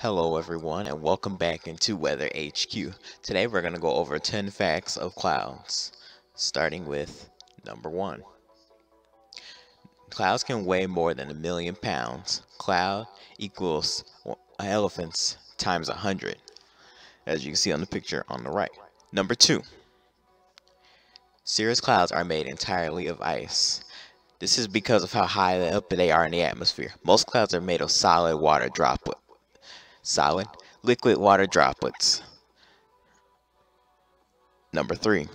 Hello everyone and welcome back into Weather HQ. Today we're going to go over 10 facts of clouds, starting with number 1. Clouds can weigh more than a million pounds. Cloud equals elephants times 100, as you can see on the picture on the right. Number 2. Cirrus clouds are made entirely of ice. This is because of how high up they are in the atmosphere. Most clouds are made of solid water droplet solid, liquid water droplets. Number three,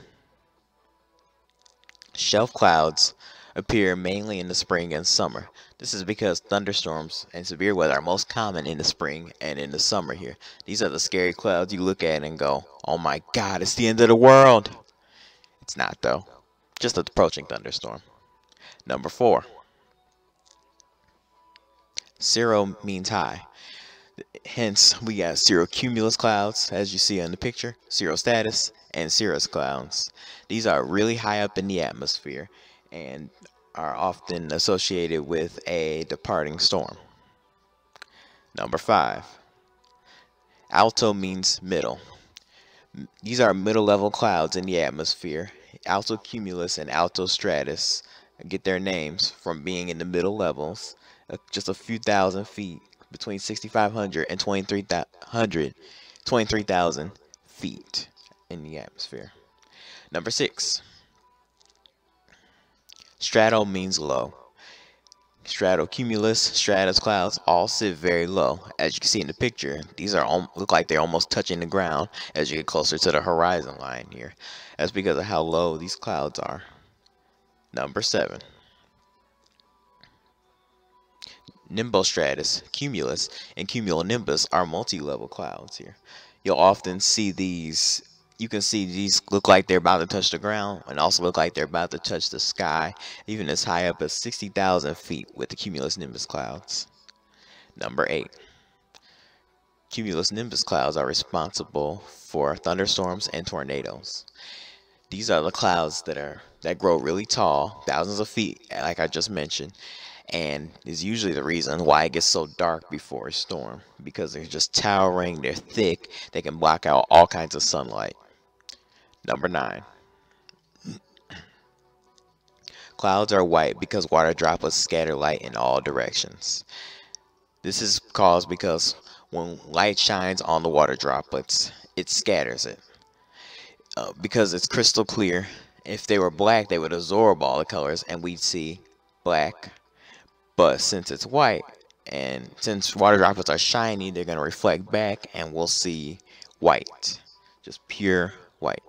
shelf clouds appear mainly in the spring and summer. This is because thunderstorms and severe weather are most common in the spring and in the summer here. These are the scary clouds you look at and go, oh my god, it's the end of the world. It's not though, just an approaching thunderstorm. Number four, cirro means high. Hence, we got cirrocumulus clouds, as you see in the picture, cirrostratus, and cirrus clouds. These are really high up in the atmosphere and are often associated with a departing storm. Number five, alto means middle. These are middle level clouds in the atmosphere. Alto cumulus and altostratus get their names from being in the middle levels, uh, just a few thousand feet between 6,500 and 23,000 23, feet in the atmosphere. Number six, strato means low. Strato cumulus, stratus clouds all sit very low. As you can see in the picture, these are all look like they're almost touching the ground as you get closer to the horizon line here. That's because of how low these clouds are. Number seven. Nimbostratus, cumulus, and cumulonimbus are multi-level clouds here. You'll often see these, you can see these look like they're about to touch the ground and also look like they're about to touch the sky, even as high up as 60,000 feet with the cumulus nimbus clouds. Number 8. Cumulus nimbus clouds are responsible for thunderstorms and tornadoes. These are the clouds that are that grow really tall, thousands of feet, like I just mentioned, and is usually the reason why it gets so dark before a storm because they're just towering, they're thick, they can block out all kinds of sunlight. Number 9. Clouds are white because water droplets scatter light in all directions. This is caused because when light shines on the water droplets, it scatters it. Uh, because it's crystal clear, if they were black, they would absorb all the colors and we'd see black, but since it's white, and since water droplets are shiny, they're going to reflect back, and we'll see white. Just pure white.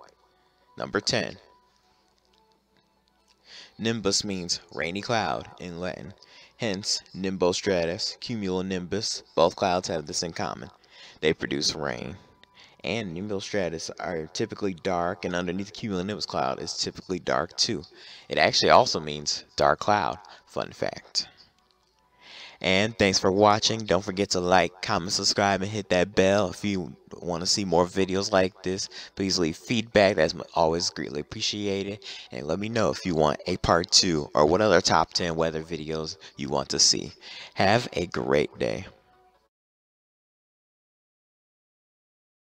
Number 10. Nimbus means rainy cloud in Latin. Hence, nimbostratus, cumulonimbus, both clouds have this in common. They produce rain. And nimbostratus are typically dark, and underneath cumulonimbus cloud is typically dark too. It actually also means dark cloud. Fun fact. And thanks for watching. Don't forget to like, comment, subscribe, and hit that bell if you want to see more videos like this. Please leave feedback. That's always greatly appreciated. And let me know if you want a part 2 or what other top 10 weather videos you want to see. Have a great day.